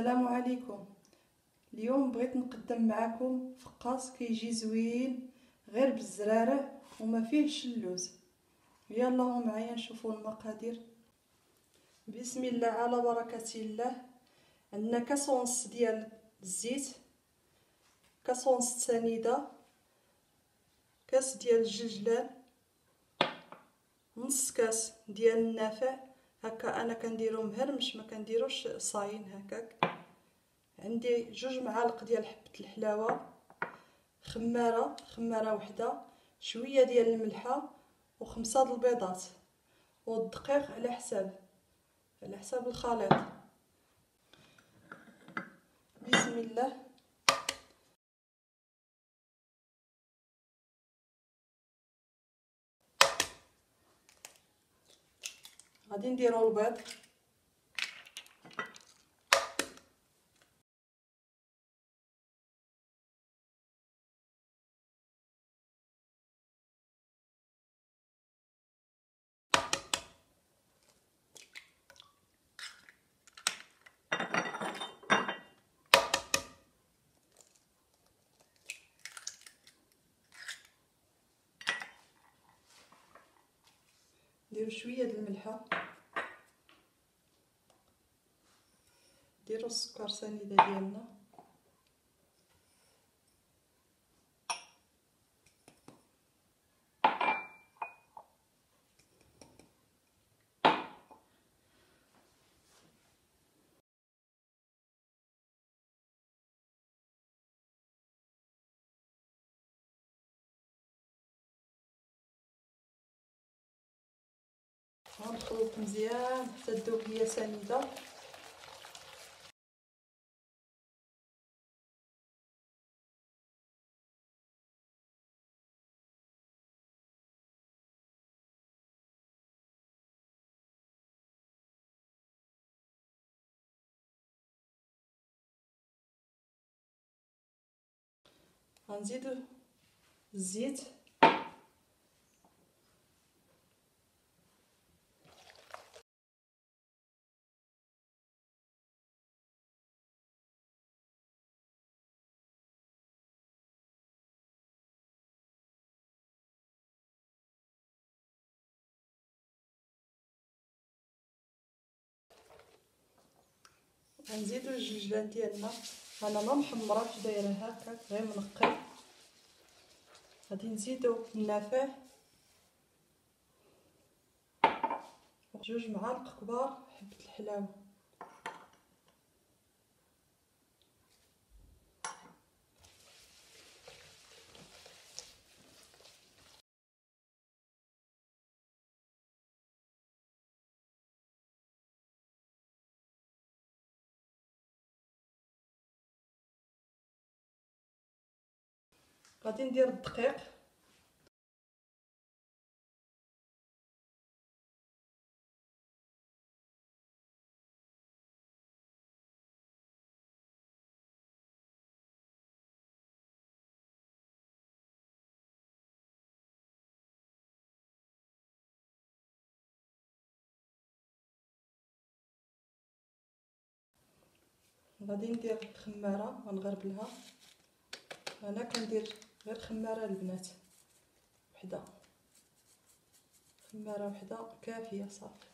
السلام عليكم. اليوم بغيت نقدم معكم فقاص كيجي زوين غير بالزرارة وما فيهش اللوز يلا معايا نشوفوا المقادير. بسم الله على بركة الله. عندنا كاس ونص ديال الزيت كاس ونص سنيدة كاس ديال الجلجلان نص كاس ديال النافع. هكا أنا كنديرو مهرمش ما كنديروش صاين هكاك. عندي جوج معالق ديال حبة الحلاوة خمارة خمارة وحدة شوية ديال الملحة وخمسة د البيضات والدقيق على حساب على حساب الخليط. بسم الله. غادي نديرو البيض نديرو شوية د الملحه نديرو السكر سنيده ديالنا غنخلط مزيان حتى تذوب هي سنيده غنزيدو الزيت غنزيدو الجلجلان ديالنا. أنا ما محمراش دايرة هكا غير منقي. غادي نزيدو النافع. جوج معالق كبار حبة الحلاوة. غادي ندير الدقيق. غادي ندير الخمارة غنغربلها. أنا كندير غير خمارة البنات وحدة. خمارة وحدة كافية صافي.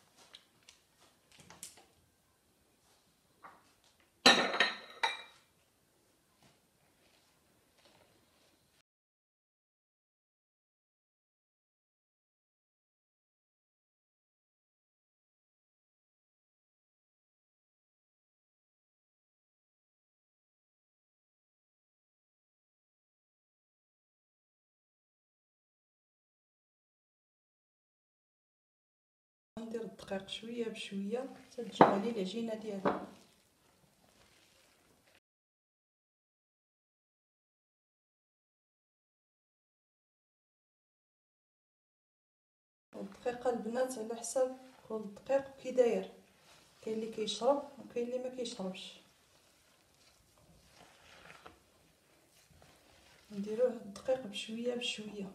ندير الدقيق شوية بشوية حتى تجي لي العجينة ديالي الدقيقة البنات على حساب كل دقيق كي داير. كاين اللي كيشرب وكاين اللي ما كيشربش. نديروه الدقيق بشوية بشوية.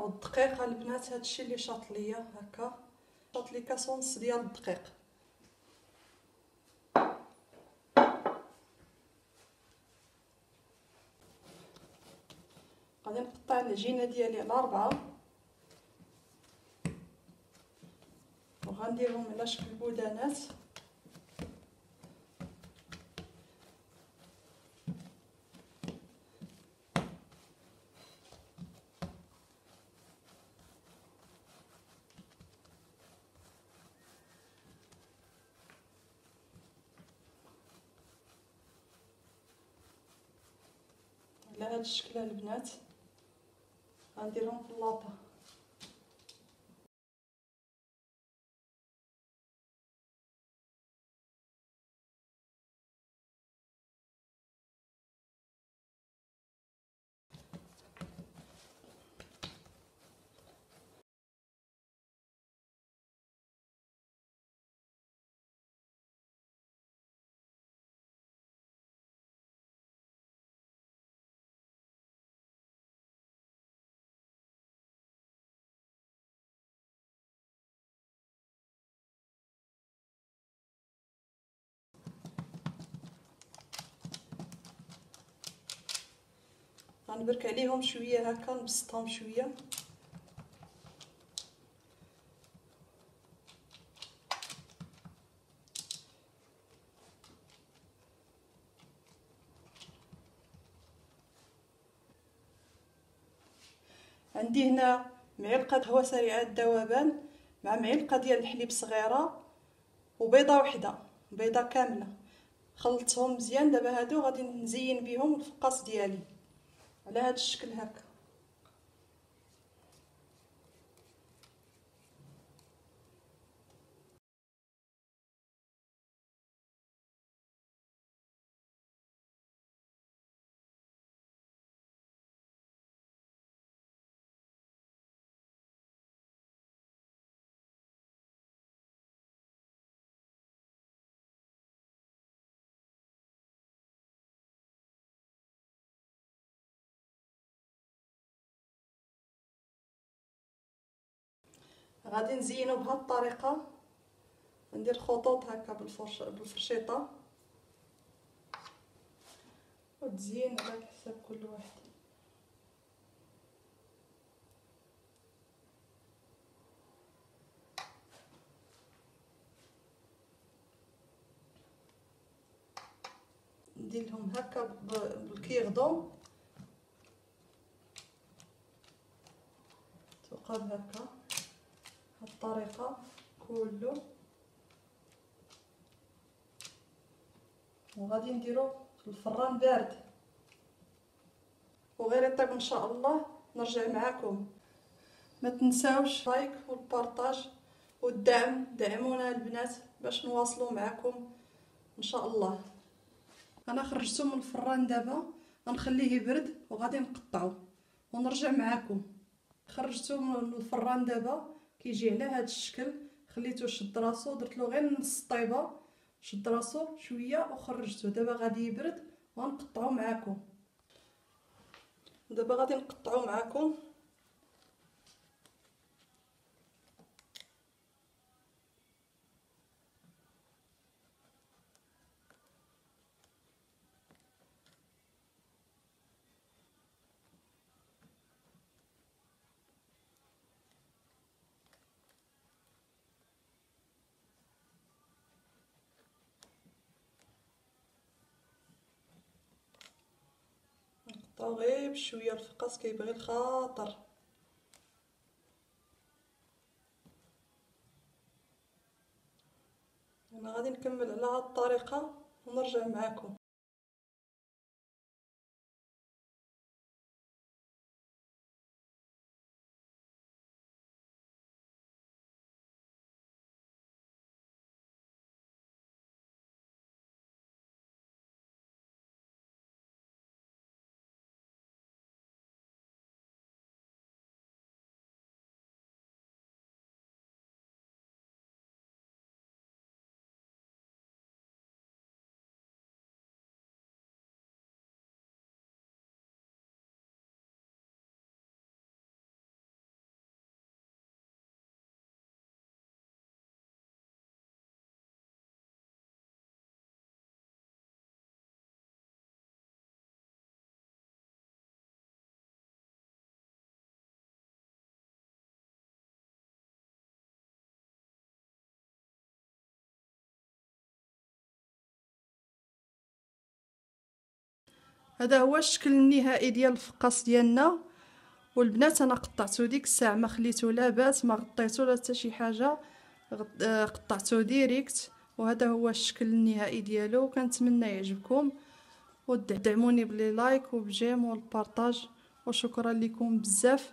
والدقيق البنات هادشي اللي شاط ليا هكا. شاط لي كاس ونص ديال الدقيق. غادي نقطع العجينة ديالي على أربعة. وغنديرهم على شكل بودانات. على هاد الشكل البنات. غنديرهم في اللاطه غنبرك عليهم شوية هكا نبسطهم شوية. عندي هنا معلقة قهوه سريعة الذوبان مع معلقة ديال الحليب صغيرة وبيضة وحدة بيضة كاملة. خلطتهم مزيان دابا هادو غادي نزين بهم الفقاص ديالي. على هذا الشكل هكا. غادي نزينو بهاد الطريقة ندير خطوط هكا بالفرش بالفرشيطة. وتزين على حساب كل واحد. ندير لهم هكا بالكيغدون تقاب هكا. الطريقة كله. وغادي نديرو الفران بارد. وغير يطيب إن شاء الله نرجع معاكم. ما تنساوش لايك والبارطاج والدعم. دعمونا البنات باش نواصلوا معكم إن شاء الله. أنا خرجته من الفران دابا غنخليه يبرد وغادي نقطعو ونرجع معاكم. خرجته من الفران دابا كيجي على هذا الشكل خليته شد راسو درت له غير نص طيبة شد راسو شوية وخرجته دابا غادي يبرد وغنقطعو معاكم. دابا غادي نقطعو معاكم. نقطعو غير بشويه الفقاس كيبغي الخاطر؟ أنا غادي نكمل على هاد الطريقة ونرجع معاكم. هذا هو الشكل النهائي ديال الفقاص ديالنا والبنات أنا قطعته ديك الساعة ما خليته لاباس ما غطيته لا حتى شي حاجة قطعته direct وهذا هو الشكل النهائي ديالو كنتمنى يعجبكم. ودعموني ب les likes وب j'aime وال partage وشكرا لكم بزاف.